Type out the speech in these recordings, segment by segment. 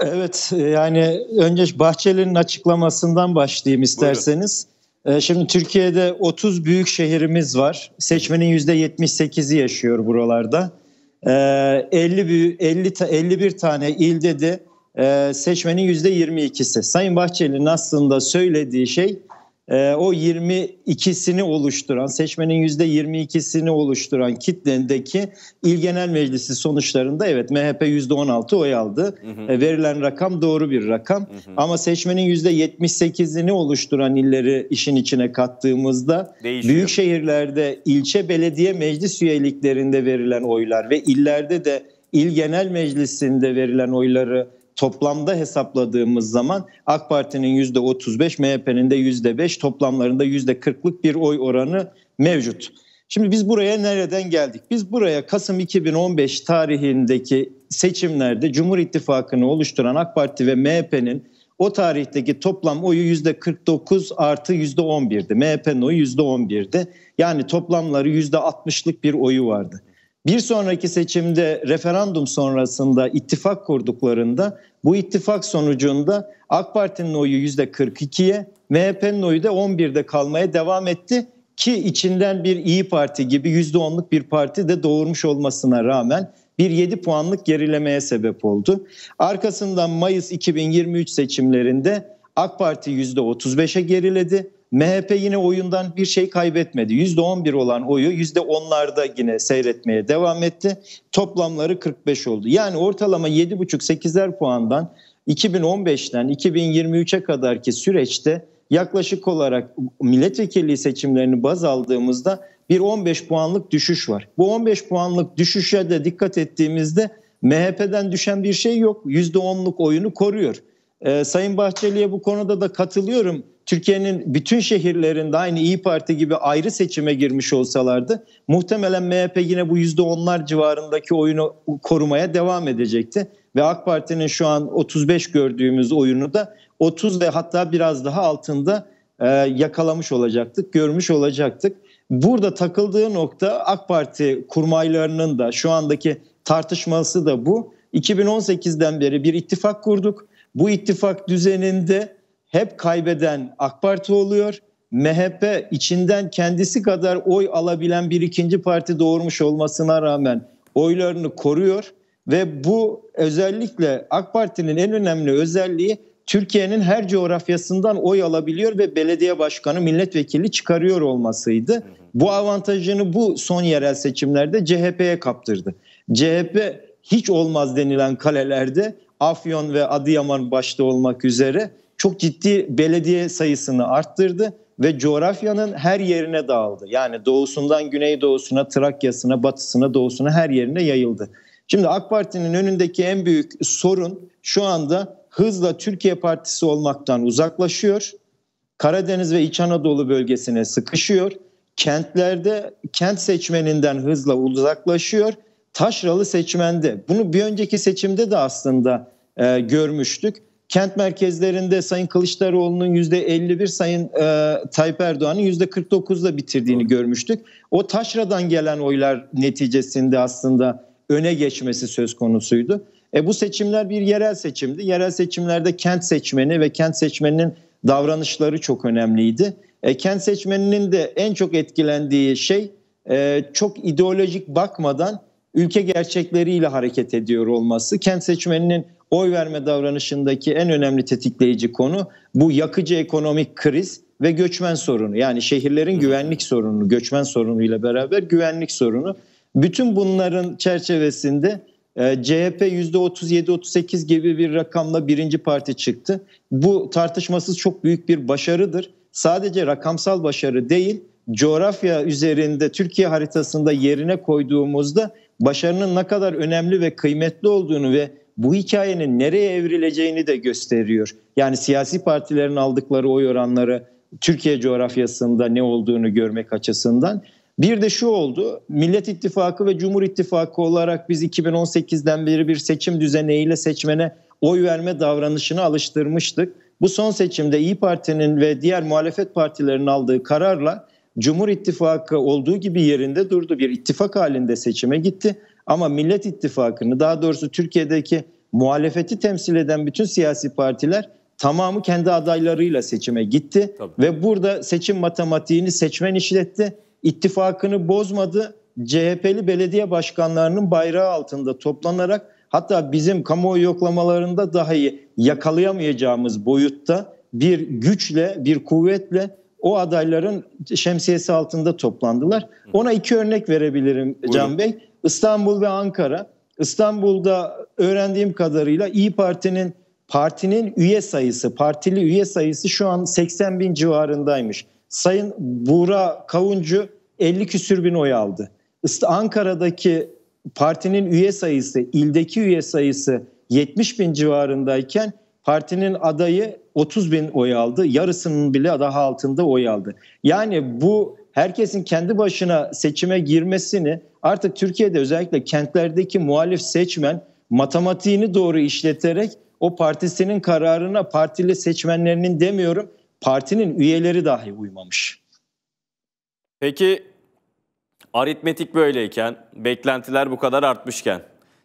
Evet yani önce Bahçeli'nin açıklamasından başlayayım isterseniz. Buyurun. Ee, şimdi Türkiye'de 30 büyük şehrimiz var. Seçmenin %78'i yaşıyor buralarda. 50 50 51 tane ilde de e, seçmenin %22'si. Sayın Bahçeli'nin aslında söylediği şey e, o 22'sini oluşturan, seçmenin %22'sini oluşturan kitlendeki İl Genel Meclisi sonuçlarında evet MHP %16 oy aldı. Hı hı. E, verilen rakam doğru bir rakam. Hı hı. Ama seçmenin %78'ini oluşturan illeri işin içine kattığımızda Değişiyor. büyük şehirlerde ilçe belediye meclis üyeliklerinde verilen oylar ve illerde de İl Genel Meclisi'nde verilen oyları toplamda hesapladığımız zaman AK Parti'nin %35, MHP'nin de %5, toplamlarında %40'lık bir oy oranı mevcut. Şimdi biz buraya nereden geldik? Biz buraya Kasım 2015 tarihindeki seçimlerde Cumhur İttifakı'nı oluşturan AK Parti ve MHP'nin o tarihteki toplam oyu %49 artı %11'di. MHP'nin oyu %11'di. Yani toplamları %60'lık bir oyu vardı. Bir sonraki seçimde referandum sonrasında ittifak kurduklarında bu ittifak sonucunda AK Parti'nin oyu %42'ye, MHP'nin oyu da 11'de kalmaya devam etti ki içinden bir İyi Parti gibi %10'luk bir parti de doğurmuş olmasına rağmen bir 7 puanlık gerilemeye sebep oldu. Arkasından Mayıs 2023 seçimlerinde AK Parti %35'e geriledi. MHP yine oyundan bir şey kaybetmedi. %11 olan oyu %10'larda yine seyretmeye devam etti. Toplamları 45 oldu. Yani ortalama 7,5-8'er puandan 2015'ten 2023'e kadarki süreçte yaklaşık olarak milletvekilliği seçimlerini baz aldığımızda bir 15 puanlık düşüş var. Bu 15 puanlık düşüşe de dikkat ettiğimizde MHP'den düşen bir şey yok. %10'luk oyunu koruyor. Ee, Sayın Bahçeli'ye bu konuda da katılıyorum. Türkiye'nin bütün şehirlerinde aynı İyi Parti gibi ayrı seçime girmiş olsalardı muhtemelen MHP yine bu yüzde onlar civarındaki oyunu korumaya devam edecekti. Ve AK Parti'nin şu an 35 gördüğümüz oyunu da 30 ve hatta biraz daha altında e, yakalamış olacaktık, görmüş olacaktık. Burada takıldığı nokta AK Parti kurmaylarının da şu andaki tartışması da bu. 2018'den beri bir ittifak kurduk. Bu ittifak düzeninde hep kaybeden AK Parti oluyor. MHP içinden kendisi kadar oy alabilen bir ikinci parti doğurmuş olmasına rağmen oylarını koruyor ve bu özellikle AK Parti'nin en önemli özelliği Türkiye'nin her coğrafyasından oy alabiliyor ve belediye başkanı milletvekili çıkarıyor olmasıydı. Bu avantajını bu son yerel seçimlerde CHP'ye kaptırdı. CHP hiç olmaz denilen kalelerde Afyon ve Adıyaman başta olmak üzere çok ciddi belediye sayısını arttırdı ve coğrafyanın her yerine dağıldı. Yani doğusundan güneydoğusuna, Trakya'sına, batısına, doğusuna her yerine yayıldı. Şimdi AK Parti'nin önündeki en büyük sorun şu anda hızla Türkiye Partisi olmaktan uzaklaşıyor. Karadeniz ve İç Anadolu bölgesine sıkışıyor. Kentlerde kent seçmeninden hızla uzaklaşıyor. Taşralı seçmende. Bunu bir önceki seçimde de aslında e, görmüştük. Kent merkezlerinde Sayın Kılıçdaroğlu'nun %51, Sayın e, Tayyip Erdoğan'ın %49'la bitirdiğini görmüştük. O taşradan gelen oylar neticesinde aslında öne geçmesi söz konusuydu. E bu seçimler bir yerel seçimdi. Yerel seçimlerde kent seçmeni ve kent seçmeninin davranışları çok önemliydi. E, kent seçmeninin de en çok etkilendiği şey e, çok ideolojik bakmadan ülke gerçekleriyle hareket ediyor olması. Kent seçmeninin oy verme davranışındaki en önemli tetikleyici konu bu yakıcı ekonomik kriz ve göçmen sorunu. Yani şehirlerin güvenlik sorunu, göçmen sorunuyla beraber güvenlik sorunu. Bütün bunların çerçevesinde e, CHP %37-38 gibi bir rakamla birinci parti çıktı. Bu tartışmasız çok büyük bir başarıdır. Sadece rakamsal başarı değil, coğrafya üzerinde Türkiye haritasında yerine koyduğumuzda başarının ne kadar önemli ve kıymetli olduğunu ve bu hikayenin nereye evrileceğini de gösteriyor. Yani siyasi partilerin aldıkları oy oranları Türkiye coğrafyasında ne olduğunu görmek açısından. Bir de şu oldu. Millet İttifakı ve Cumhur İttifakı olarak biz 2018'den beri bir seçim düzeneğiyle seçmene oy verme davranışını alıştırmıştık. Bu son seçimde İyi Parti'nin ve diğer muhalefet partilerinin aldığı kararla Cumhur İttifakı olduğu gibi yerinde durdu. Bir ittifak halinde seçime gitti. Ama Millet İttifakı'nı daha doğrusu Türkiye'deki muhalefeti temsil eden bütün siyasi partiler tamamı kendi adaylarıyla seçime gitti Tabii. ve burada seçim matematiğini seçmen işletti. İttifakını bozmadı. CHP'li belediye başkanlarının bayrağı altında toplanarak hatta bizim kamuoyu yoklamalarında dahi yakalayamayacağımız boyutta bir güçle, bir kuvvetle o adayların şemsiyesi altında toplandılar. Ona iki örnek verebilirim Buyurun. Can Bey. İstanbul ve Ankara. İstanbul'da öğrendiğim kadarıyla İyi Parti'nin partinin üye sayısı, partili üye sayısı şu an 80 bin civarındaymış. Sayın Buğra Kavuncu 50 küsür bin oy aldı. Ankara'daki partinin üye sayısı, ildeki üye sayısı 70 bin civarındayken partinin adayı 30 bin oy aldı. Yarısının bile daha altında oy aldı. Yani bu herkesin kendi başına seçime girmesini artık Türkiye'de özellikle kentlerdeki muhalif seçmen matematiğini doğru işleterek o partisinin kararına partili seçmenlerinin demiyorum partinin üyeleri dahi uymamış. Peki aritmetik böyleyken, beklentiler bu kadar artmışken,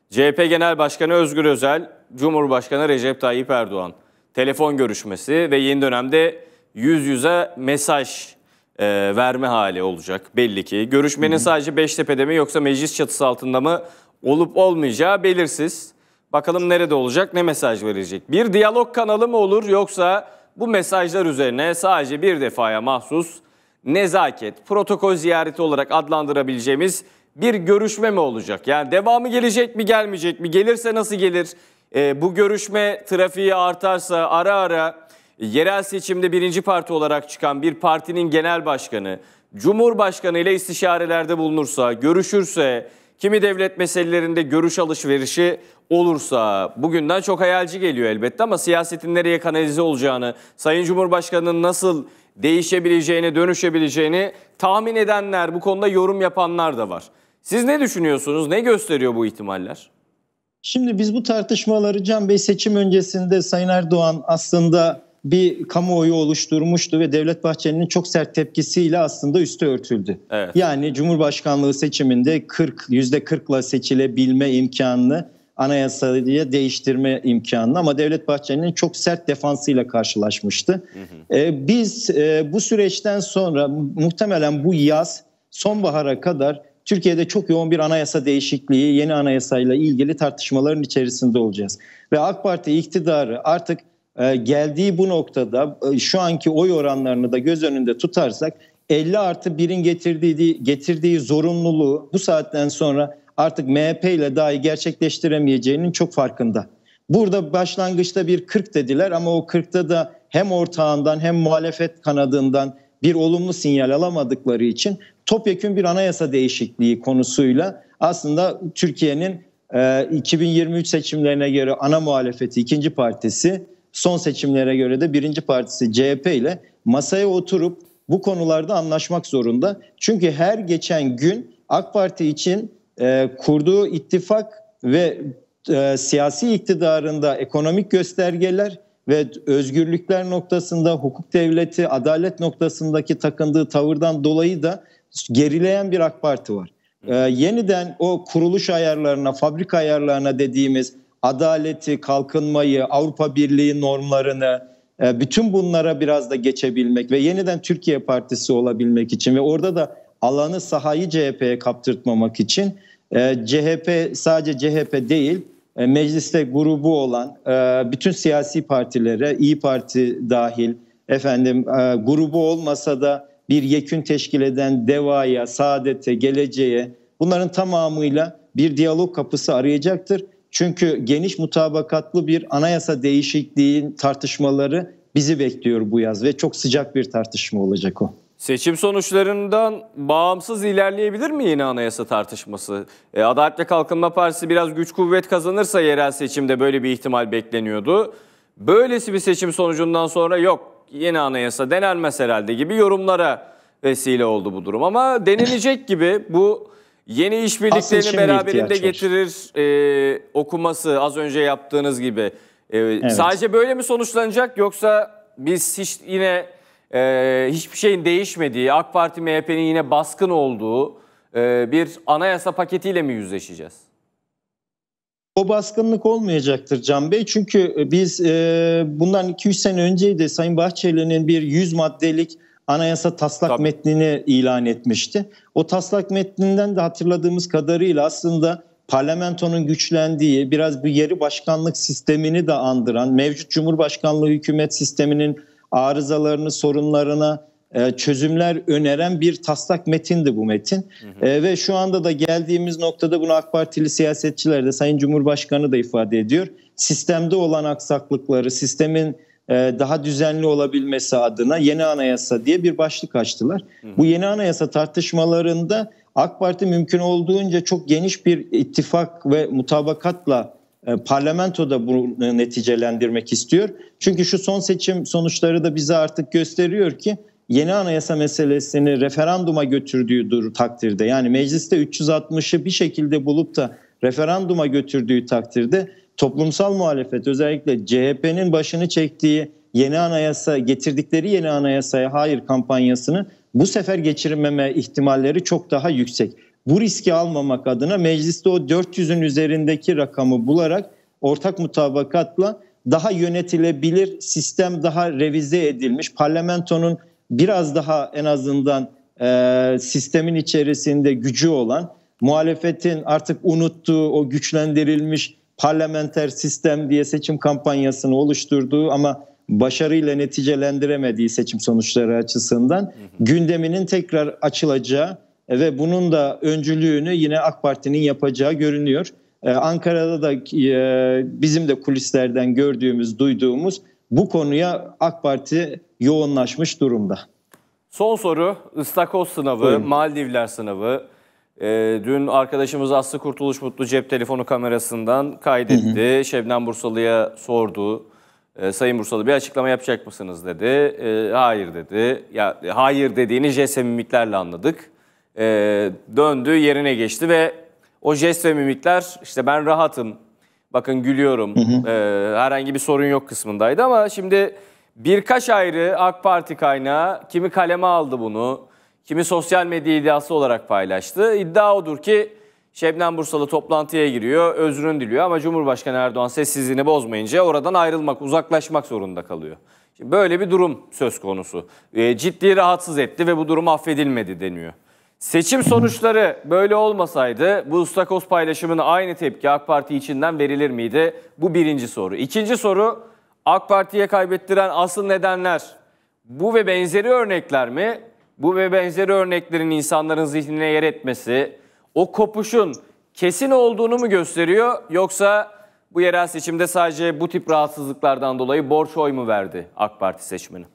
CHP Genel Başkanı Özgür Özel, Cumhurbaşkanı Recep Tayyip Erdoğan telefon görüşmesi ve yeni dönemde yüz yüze mesaj e, verme hali olacak belli ki. Görüşmenin hı hı. sadece Beştepe'de mi yoksa meclis çatısı altında mı olup olmayacağı belirsiz. Bakalım nerede olacak, ne mesaj verecek? Bir diyalog kanalı mı olur yoksa bu mesajlar üzerine sadece bir defaya mahsus nezaket, protokol ziyareti olarak adlandırabileceğimiz bir görüşme mi olacak? Yani devamı gelecek mi gelmeyecek mi? Gelirse nasıl gelir? E, bu görüşme trafiği artarsa ara ara yerel seçimde birinci parti olarak çıkan bir partinin genel başkanı, Cumhurbaşkanı ile istişarelerde bulunursa, görüşürse, kimi devlet meselelerinde görüş alışverişi olursa bugünden çok hayalci geliyor elbette ama siyasetin nereye kanalize olacağını, Sayın Cumhurbaşkanı'nın nasıl değişebileceğini, dönüşebileceğini tahmin edenler, bu konuda yorum yapanlar da var. Siz ne düşünüyorsunuz? Ne gösteriyor bu ihtimaller? Şimdi biz bu tartışmaları Can Bey seçim öncesinde Sayın Erdoğan aslında bir kamuoyu oluşturmuştu ve Devlet Bahçeli'nin çok sert tepkisiyle aslında üstü örtüldü. Evet. Yani Cumhurbaşkanlığı seçiminde 40 %40'la seçilebilme imkanını anayasayı değiştirme imkanını ama Devlet Bahçeli'nin çok sert defansıyla karşılaşmıştı. Hı hı. Ee, biz e, bu süreçten sonra muhtemelen bu yaz sonbahara kadar Türkiye'de çok yoğun bir anayasa değişikliği, yeni anayasayla ilgili tartışmaların içerisinde olacağız. Ve AK Parti iktidarı artık e, geldiği bu noktada e, şu anki oy oranlarını da göz önünde tutarsak 50 artı 1'in getirdiği, getirdiği zorunluluğu bu saatten sonra artık MHP ile dahi gerçekleştiremeyeceğinin çok farkında. Burada başlangıçta bir 40 dediler ama o 40'ta da hem ortağından hem muhalefet kanadından bir olumlu sinyal alamadıkları için topyekün bir anayasa değişikliği konusuyla aslında Türkiye'nin 2023 e, seçimlerine göre ana muhalefeti ikinci partisi, son seçimlere göre de birinci partisi CHP ile masaya oturup bu konularda anlaşmak zorunda. Çünkü her geçen gün AK Parti için e, kurduğu ittifak ve e, siyasi iktidarında ekonomik göstergeler ve özgürlükler noktasında hukuk devleti, adalet noktasındaki takındığı tavırdan dolayı da gerileyen bir AK Parti var. Ee, yeniden o kuruluş ayarlarına, fabrika ayarlarına dediğimiz adaleti, kalkınmayı, Avrupa Birliği normlarını, e, bütün bunlara biraz da geçebilmek ve yeniden Türkiye Partisi olabilmek için ve orada da alanı sahayı CHP'ye kaptırtmamak için e, CHP sadece CHP değil mecliste grubu olan e, bütün siyasi partilere İyi Parti dahil efendim grubu olmasa da bir yekün teşkil eden DEVA'ya, Saadet'e, Geleceğe bunların tamamıyla bir diyalog kapısı arayacaktır. Çünkü geniş mutabakatlı bir anayasa değişikliğin tartışmaları bizi bekliyor bu yaz ve çok sıcak bir tartışma olacak o. Seçim sonuçlarından bağımsız ilerleyebilir mi yeni anayasa tartışması? E, Adalet ve Kalkınma Partisi biraz güç kuvvet kazanırsa yerel seçimde böyle bir ihtimal bekleniyordu. Böylesi bir seçim sonucundan sonra yok yeni anayasa denenmez herhalde gibi yorumlara vesile oldu bu durum. Ama denilecek gibi bu yeni işbirliklerini beraberinde getirir e, okuması az önce yaptığınız gibi. E, evet. Sadece böyle mi sonuçlanacak yoksa biz hiç yine e, hiçbir şeyin değişmediği, AK Parti MHP'nin yine baskın olduğu e, bir anayasa paketiyle mi yüzleşeceğiz? O baskınlık olmayacaktır Can Bey. Çünkü e, biz e, bundan 2-3 sene önceydi Sayın Bahçeli'nin bir 100 maddelik anayasa taslak Tabii. metnini ilan etmişti. O taslak metninden de hatırladığımız kadarıyla aslında parlamentonun güçlendiği, biraz bu yeri başkanlık sistemini de andıran, mevcut Cumhurbaşkanlığı hükümet sisteminin arızalarını, sorunlarına e, çözümler öneren bir taslak metindi bu metin. Hı hı. E, ve şu anda da geldiğimiz noktada bunu AK Partili siyasetçiler de Sayın Cumhurbaşkanı da ifade ediyor. Sistemde olan aksaklıkları, sistemin e, daha düzenli olabilmesi adına yeni anayasa diye bir başlık açtılar. Hı hı. Bu yeni anayasa tartışmalarında AK Parti mümkün olduğunca çok geniş bir ittifak ve mutabakatla e, parlamentoda bunu neticelendirmek istiyor. Çünkü şu son seçim sonuçları da bize artık gösteriyor ki yeni anayasa meselesini referanduma götürdüğü takdirde yani mecliste 360'ı bir şekilde bulup da referanduma götürdüğü takdirde toplumsal muhalefet özellikle CHP'nin başını çektiği yeni anayasa getirdikleri yeni anayasaya hayır kampanyasını bu sefer geçirmeme ihtimalleri çok daha yüksek. Bu riski almamak adına mecliste o 400'ün üzerindeki rakamı bularak ortak mutabakatla daha yönetilebilir sistem daha revize edilmiş parlamentonun biraz daha en azından e, sistemin içerisinde gücü olan muhalefetin artık unuttuğu o güçlendirilmiş parlamenter sistem diye seçim kampanyasını oluşturduğu ama başarıyla neticelendiremediği seçim sonuçları açısından hı hı. gündeminin tekrar açılacağı ve bunun da öncülüğünü yine AK Parti'nin yapacağı görünüyor. Ee, Ankara'da da e, bizim de kulislerden gördüğümüz, duyduğumuz bu konuya AK Parti yoğunlaşmış durumda. Son soru, ıstakoz sınavı, Buyurun. Maldivler sınavı. E, dün arkadaşımız Aslı Kurtuluş Mutlu cep telefonu kamerasından kaydetti. Hı hı. Şebnem Bursalı'ya sordu. E, Sayın Bursalı bir açıklama yapacak mısınız dedi. E, hayır dedi. Ya Hayır dediğini ve mimiklerle anladık. E, döndü yerine geçti ve o jest ve mimikler işte ben rahatım, bakın gülüyorum, hı hı. E, herhangi bir sorun yok kısmındaydı ama şimdi birkaç ayrı AK Parti kaynağı kimi kaleme aldı bunu, kimi sosyal medya iddiası olarak paylaştı. İddia odur ki Şebnem Bursalı toplantıya giriyor, özrünü diliyor ama Cumhurbaşkanı Erdoğan sessizliğini bozmayınca oradan ayrılmak, uzaklaşmak zorunda kalıyor. Şimdi böyle bir durum söz konusu. E, ciddi rahatsız etti ve bu durum affedilmedi deniyor. Seçim sonuçları böyle olmasaydı bu Ustakoz paylaşımına aynı tepki AK Parti içinden verilir miydi? Bu birinci soru. İkinci soru AK Parti'ye kaybettiren asıl nedenler bu ve benzeri örnekler mi? Bu ve benzeri örneklerin insanların zihnine yer etmesi, o kopuşun kesin olduğunu mu gösteriyor yoksa bu yerel seçimde sadece bu tip rahatsızlıklardan dolayı borç oy mu verdi AK Parti seçmeni?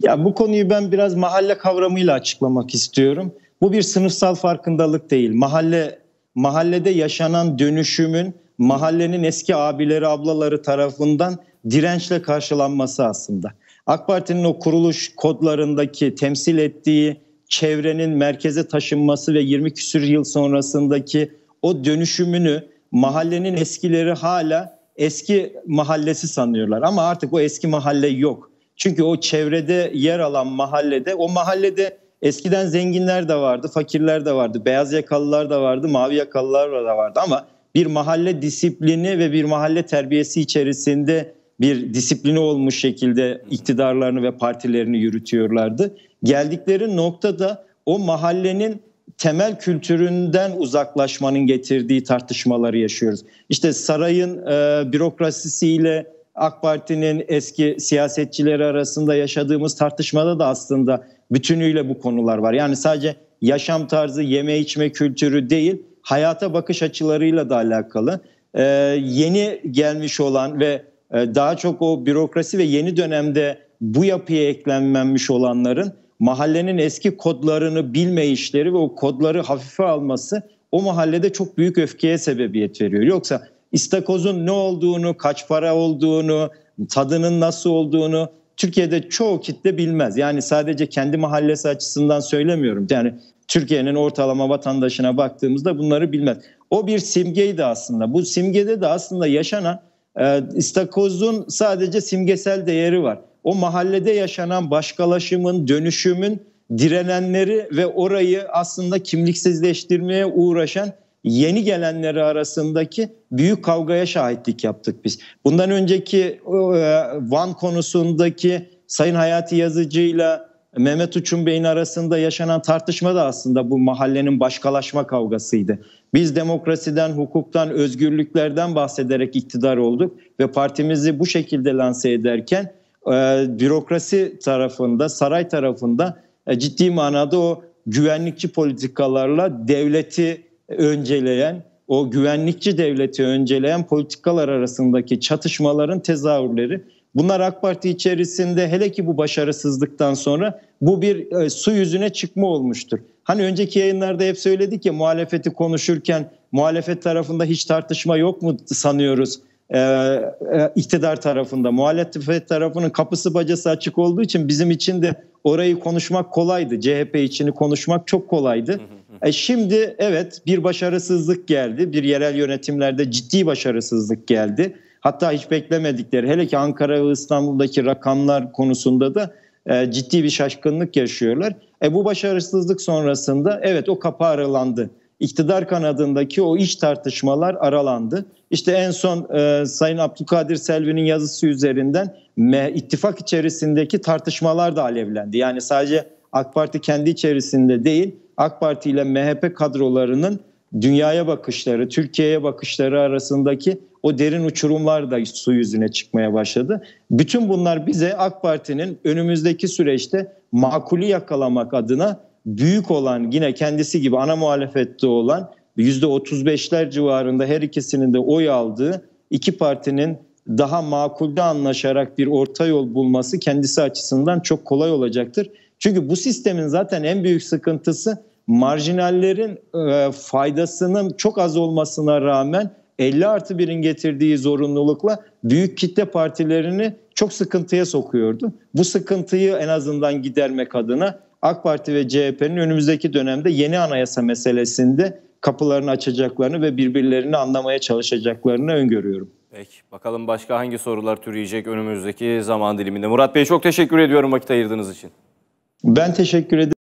Ya bu konuyu ben biraz mahalle kavramıyla açıklamak istiyorum. Bu bir sınıfsal farkındalık değil. Mahalle mahallede yaşanan dönüşümün mahallenin eski abileri ablaları tarafından dirençle karşılanması aslında. AK Parti'nin o kuruluş kodlarındaki temsil ettiği çevrenin merkeze taşınması ve 20 küsür yıl sonrasındaki o dönüşümünü mahallenin eskileri hala eski mahallesi sanıyorlar. Ama artık o eski mahalle yok. Çünkü o çevrede yer alan mahallede, o mahallede eskiden zenginler de vardı, fakirler de vardı, beyaz yakalılar da vardı, mavi yakalılar da vardı ama bir mahalle disiplini ve bir mahalle terbiyesi içerisinde bir disiplini olmuş şekilde iktidarlarını ve partilerini yürütüyorlardı. Geldikleri noktada o mahallenin temel kültüründen uzaklaşmanın getirdiği tartışmaları yaşıyoruz. İşte sarayın e, bürokrasisiyle AK Parti'nin eski siyasetçileri arasında yaşadığımız tartışmada da aslında bütünüyle bu konular var. Yani sadece yaşam tarzı, yeme içme kültürü değil, hayata bakış açılarıyla da alakalı. Ee, yeni gelmiş olan ve e, daha çok o bürokrasi ve yeni dönemde bu yapıya eklenmemiş olanların mahallenin eski kodlarını bilme işleri ve o kodları hafife alması o mahallede çok büyük öfkeye sebebiyet veriyor. Yoksa istakozun ne olduğunu, kaç para olduğunu, tadının nasıl olduğunu Türkiye'de çoğu kitle bilmez. Yani sadece kendi mahallesi açısından söylemiyorum. Yani Türkiye'nin ortalama vatandaşına baktığımızda bunları bilmez. O bir simgeydi aslında. Bu simgede de aslında yaşanan e, istakozun sadece simgesel değeri var. O mahallede yaşanan başkalaşımın, dönüşümün direnenleri ve orayı aslında kimliksizleştirmeye uğraşan yeni gelenleri arasındaki büyük kavgaya şahitlik yaptık biz. Bundan önceki e, Van konusundaki Sayın Hayati Yazıcı'yla Mehmet Uçun Bey'in arasında yaşanan tartışma da aslında bu mahallenin başkalaşma kavgasıydı. Biz demokrasiden, hukuktan, özgürlüklerden bahsederek iktidar olduk ve partimizi bu şekilde lanse ederken e, bürokrasi tarafında, saray tarafında e, ciddi manada o güvenlikçi politikalarla devleti önceleyen, o güvenlikçi devleti önceleyen politikalar arasındaki çatışmaların tezahürleri. Bunlar AK Parti içerisinde hele ki bu başarısızlıktan sonra bu bir e, su yüzüne çıkma olmuştur. Hani önceki yayınlarda hep söyledik ya muhalefeti konuşurken muhalefet tarafında hiç tartışma yok mu sanıyoruz e, e, iktidar tarafında. Muhalefet tarafının kapısı bacası açık olduğu için bizim için de orayı konuşmak kolaydı. CHP içini konuşmak çok kolaydı. E şimdi evet bir başarısızlık geldi. Bir yerel yönetimlerde ciddi başarısızlık geldi. Hatta hiç beklemedikleri hele ki Ankara ve İstanbul'daki rakamlar konusunda da e, ciddi bir şaşkınlık yaşıyorlar. E bu başarısızlık sonrasında evet o kapı aralandı. İktidar kanadındaki o iç tartışmalar aralandı. İşte en son e, Sayın Abdülkadir Selvi'nin yazısı üzerinden me, ittifak içerisindeki tartışmalar da alevlendi. Yani sadece AK Parti kendi içerisinde değil, AK Parti ile MHP kadrolarının dünyaya bakışları, Türkiye'ye bakışları arasındaki o derin uçurumlar da su yüzüne çıkmaya başladı. Bütün bunlar bize AK Parti'nin önümüzdeki süreçte makulü yakalamak adına büyük olan yine kendisi gibi ana muhalefette olan %35'ler civarında her ikisinin de oy aldığı iki partinin daha makulde anlaşarak bir orta yol bulması kendisi açısından çok kolay olacaktır. Çünkü bu sistemin zaten en büyük sıkıntısı marjinallerin e, faydasının çok az olmasına rağmen 50 artı 1'in getirdiği zorunlulukla büyük kitle partilerini çok sıkıntıya sokuyordu. Bu sıkıntıyı en azından gidermek adına AK Parti ve CHP'nin önümüzdeki dönemde yeni anayasa meselesinde kapılarını açacaklarını ve birbirlerini anlamaya çalışacaklarını öngörüyorum. Peki bakalım başka hangi sorular türeyecek önümüzdeki zaman diliminde. Murat Bey çok teşekkür ediyorum vakit ayırdığınız için. Ben teşekkür ederim.